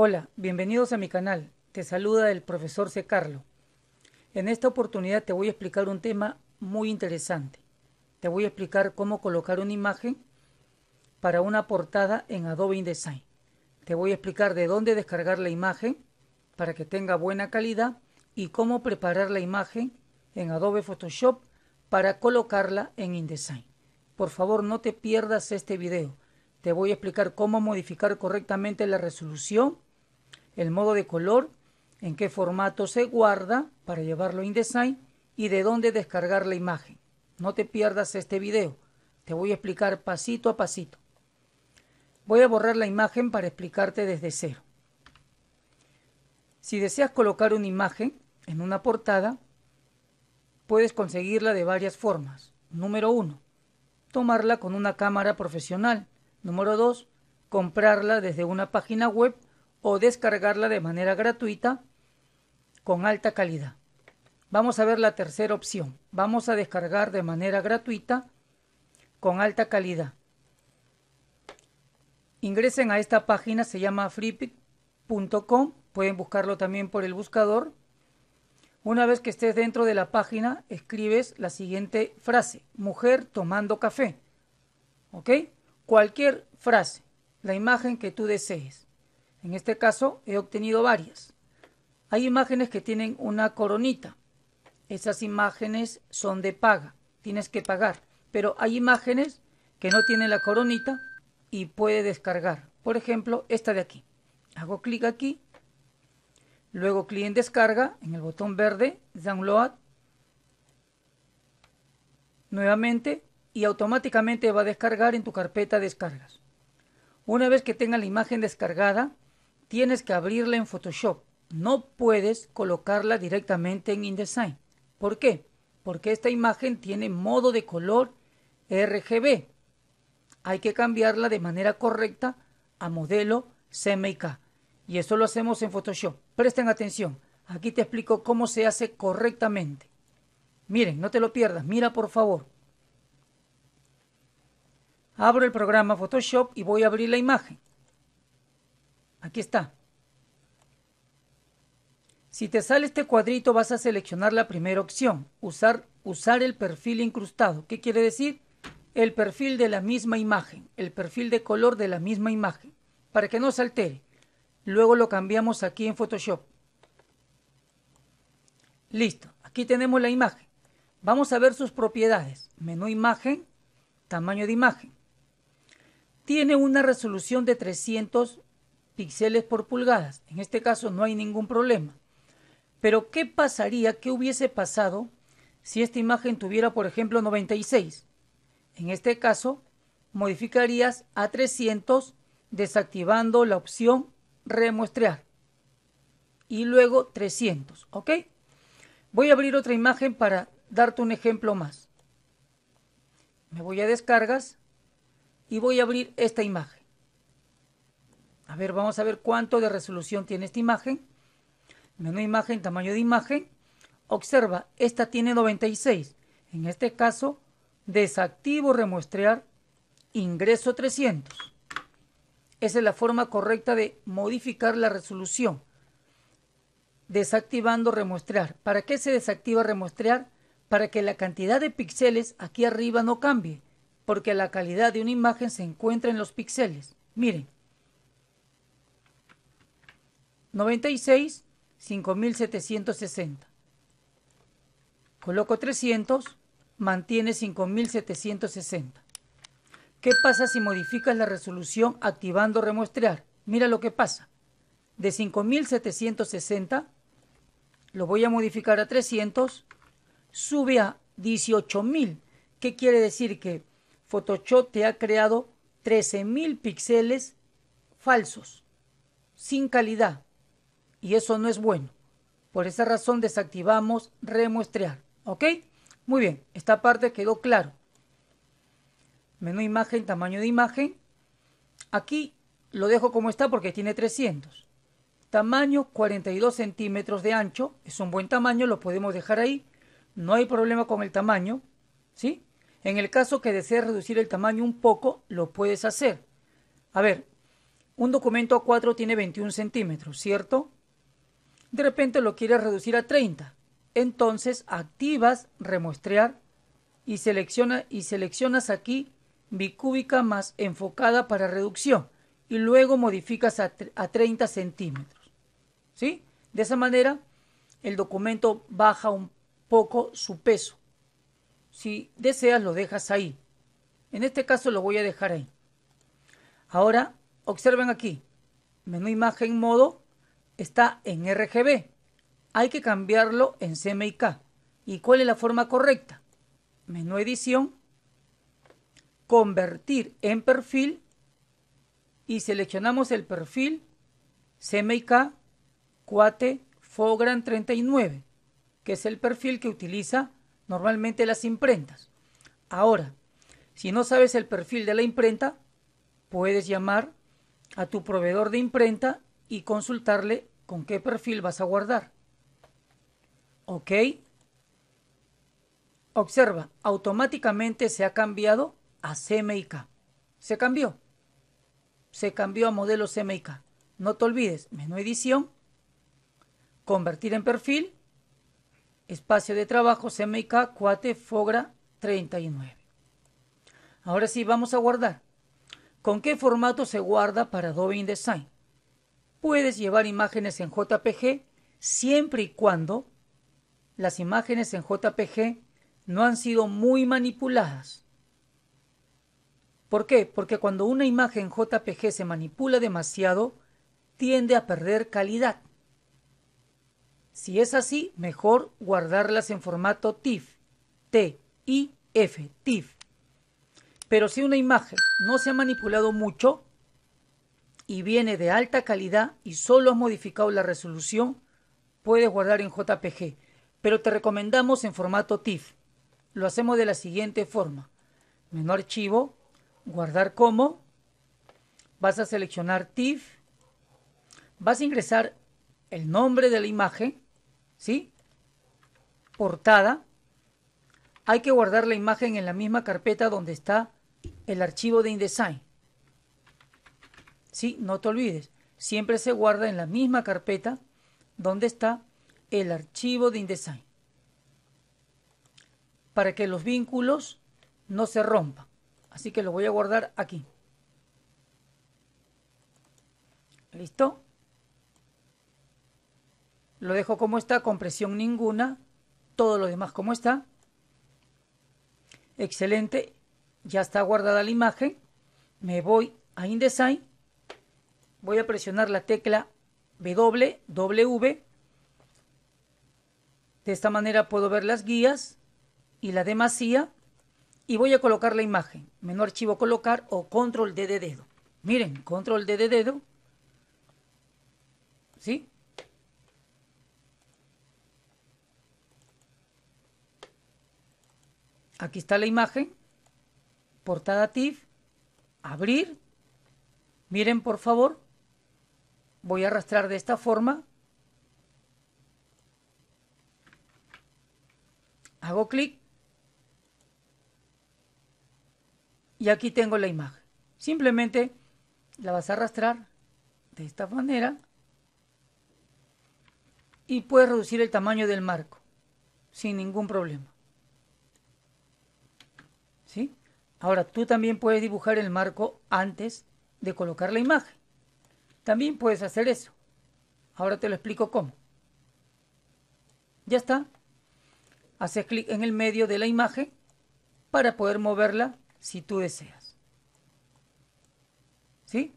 Hola, bienvenidos a mi canal. Te saluda el profesor C. Carlo. En esta oportunidad te voy a explicar un tema muy interesante. Te voy a explicar cómo colocar una imagen para una portada en Adobe InDesign. Te voy a explicar de dónde descargar la imagen para que tenga buena calidad y cómo preparar la imagen en Adobe Photoshop para colocarla en InDesign. Por favor, no te pierdas este video. Te voy a explicar cómo modificar correctamente la resolución, el modo de color, en qué formato se guarda para llevarlo a InDesign y de dónde descargar la imagen. No te pierdas este video. Te voy a explicar pasito a pasito. Voy a borrar la imagen para explicarte desde cero. Si deseas colocar una imagen en una portada, puedes conseguirla de varias formas. Número uno, tomarla con una cámara profesional. Número 2. Comprarla desde una página web o descargarla de manera gratuita con alta calidad. Vamos a ver la tercera opción. Vamos a descargar de manera gratuita con alta calidad. Ingresen a esta página, se llama freepic.com. Pueden buscarlo también por el buscador. Una vez que estés dentro de la página, escribes la siguiente frase, mujer tomando café. ¿Ok? Cualquier frase, la imagen que tú desees. En este caso he obtenido varias. Hay imágenes que tienen una coronita. Esas imágenes son de paga. Tienes que pagar. Pero hay imágenes que no tienen la coronita y puede descargar. Por ejemplo, esta de aquí. Hago clic aquí Luego clic en descarga en el botón verde, download. Nuevamente y automáticamente va a descargar en tu carpeta descargas. Una vez que tenga la imagen descargada, tienes que abrirla en Photoshop. No puedes colocarla directamente en InDesign. ¿Por qué? Porque esta imagen tiene modo de color RGB. Hay que cambiarla de manera correcta a modelo CMYK. Y eso lo hacemos en Photoshop. Presten atención. Aquí te explico cómo se hace correctamente. Miren, no te lo pierdas. Mira por favor. Abro el programa Photoshop y voy a abrir la imagen. Aquí está. Si te sale este cuadrito vas a seleccionar la primera opción, usar, usar el perfil incrustado. ¿Qué quiere decir? El perfil de la misma imagen, el perfil de color de la misma imagen, para que no se altere. Luego lo cambiamos aquí en Photoshop. Listo, aquí tenemos la imagen. Vamos a ver sus propiedades. Menú imagen, tamaño de imagen. Tiene una resolución de 300 píxeles por pulgadas. En este caso no hay ningún problema. Pero ¿qué pasaría, qué hubiese pasado si esta imagen tuviera, por ejemplo, 96? En este caso, modificarías a 300 desactivando la opción remuestrear. Y luego 300, ¿ok? Voy a abrir otra imagen para darte un ejemplo más. Me voy a descargas y voy a abrir esta imagen. A ver, vamos a ver cuánto de resolución tiene esta imagen. Menú imagen, tamaño de imagen. Observa, esta tiene 96. En este caso, desactivo remuestrear, ingreso 300. Esa es la forma correcta de modificar la resolución. Desactivando remuestrear. ¿Para qué se desactiva remuestrear? Para que la cantidad de píxeles aquí arriba no cambie, porque la calidad de una imagen se encuentra en los píxeles. Miren. 96, 5760. Coloco 300, mantiene 5760. ¿Qué pasa si modificas la resolución activando remuestrear? Mira lo que pasa. De 5760 lo voy a modificar a 300, sube a 18000. ¿Qué quiere decir? Que Photoshop te ha creado 13000 píxeles falsos, sin calidad. Y eso no es bueno. Por esa razón desactivamos remuestrear. ¿Ok? Muy bien, esta parte quedó claro menú imagen, tamaño de imagen. Aquí lo dejo como está porque tiene 300. Tamaño 42 centímetros de ancho, es un buen tamaño, lo podemos dejar ahí. No hay problema con el tamaño, ¿sí? En el caso que desees reducir el tamaño un poco, lo puedes hacer. A ver, un documento A4 tiene 21 centímetros, ¿cierto? De repente lo quieres reducir a 30. Entonces activas remuestrear y, selecciona, y seleccionas aquí bicúbica más enfocada para reducción y luego modificas a, a 30 centímetros. ¿Sí? De esa manera el documento baja un poco su peso. Si deseas lo dejas ahí. En este caso lo voy a dejar ahí. Ahora observen aquí. Menú imagen modo está en RGB. Hay que cambiarlo en CMYK. ¿Y cuál es la forma correcta? Menú edición, convertir en perfil y seleccionamos el perfil CMYK Cuate Fogran 39, que es el perfil que utiliza normalmente las imprentas. Ahora, si no sabes el perfil de la imprenta, puedes llamar a tu proveedor de imprenta y consultarle con qué perfil vas a guardar. ¿Ok? Observa, automáticamente se ha cambiado a CMYK. Se cambió. Se cambió a modelo CMYK. No te olvides, menú edición, convertir en perfil, espacio de trabajo CMYK Cuate Fogra 39. Ahora sí, vamos a guardar. ¿Con qué formato se guarda para Adobe InDesign? Puedes llevar imágenes en JPG siempre y cuando las imágenes en JPG no han sido muy manipuladas. ¿Por qué? Porque cuando una imagen JPG se manipula demasiado, tiende a perder calidad. Si es así, mejor guardarlas en formato TIFF. T-I-F, TIFF. Pero si una imagen no se ha manipulado mucho y viene de alta calidad y solo has modificado la resolución, puedes guardar en JPG. Pero te recomendamos en formato TIFF. Lo hacemos de la siguiente forma. Menú archivo, guardar como. Vas a seleccionar TIFF. Vas a ingresar el nombre de la imagen ¿sí? Portada. Hay que guardar la imagen en la misma carpeta donde está el archivo de InDesign. Sí, no te olvides. Siempre se guarda en la misma carpeta donde está el archivo de InDesign. Para que los vínculos no se rompan. Así que lo voy a guardar aquí. ¿Listo? Lo dejo como está, con presión ninguna. Todo lo demás como está. Excelente. Ya está guardada la imagen. Me voy a InDesign. Voy a presionar la tecla W, W. De esta manera puedo ver las guías y la demasía. Y voy a colocar la imagen. Menú archivo colocar o control D de dedo. Miren, control D de dedo. ¿Sí? Aquí está la imagen. Portada TIFF. Abrir. Miren por favor. Voy a arrastrar de esta forma. Hago clic. Y aquí tengo la imagen. Simplemente la vas a arrastrar de esta manera. Y puedes reducir el tamaño del marco sin ningún problema. ¿Sí? Ahora, tú también puedes dibujar el marco antes de colocar la imagen. También puedes hacer eso. Ahora te lo explico cómo. Ya está. Haces clic en el medio de la imagen para poder moverla si tú deseas. ¿Sí?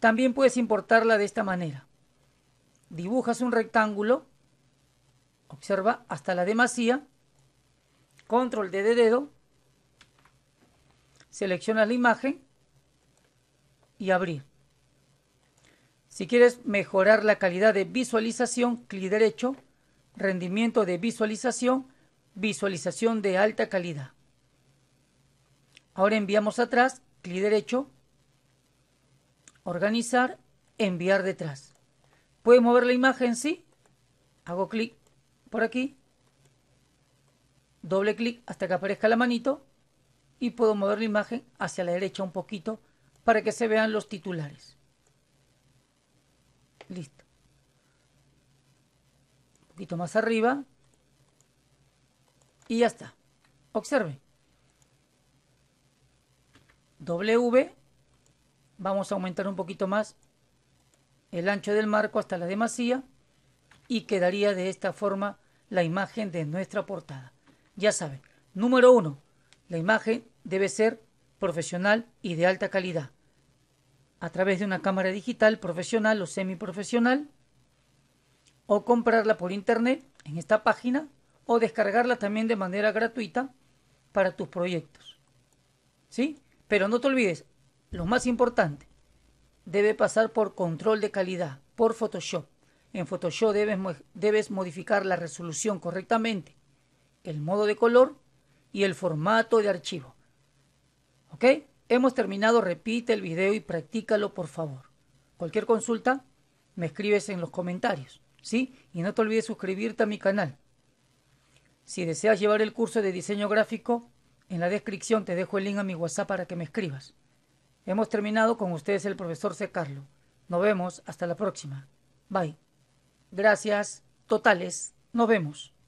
También puedes importarla de esta manera. Dibujas un rectángulo, observa hasta la demasía control D de dedo, seleccionas la imagen y abrir. Si quieres mejorar la calidad de visualización, clic derecho, rendimiento de visualización, visualización de alta calidad. Ahora enviamos atrás, clic derecho, organizar, enviar detrás. ¿Puede mover la imagen? Sí. Hago clic por aquí doble clic hasta que aparezca la manito y puedo mover la imagen hacia la derecha un poquito para que se vean los titulares. Listo. Un poquito más arriba. Y ya está. Observe. W. Vamos a aumentar un poquito más el ancho del marco hasta la demasía y quedaría de esta forma la imagen de nuestra portada. Ya saben, número uno, la imagen debe ser profesional y de alta calidad. A través de una cámara digital profesional o semiprofesional, o comprarla por internet en esta página, o descargarla también de manera gratuita para tus proyectos. ¿Sí? Pero no te olvides, lo más importante, debe pasar por control de calidad, por Photoshop. En Photoshop debes, debes modificar la resolución correctamente, el modo de color y el formato de archivo. ¿Ok? Hemos terminado, repite el video y practícalo por favor. Cualquier consulta, me escribes en los comentarios, ¿sí? Y no te olvides suscribirte a mi canal. Si deseas llevar el curso de diseño gráfico, en la descripción te dejo el link a mi WhatsApp para que me escribas. Hemos terminado con ustedes el profesor C. Carlo. Nos vemos hasta la próxima. Bye. Gracias totales. Nos vemos.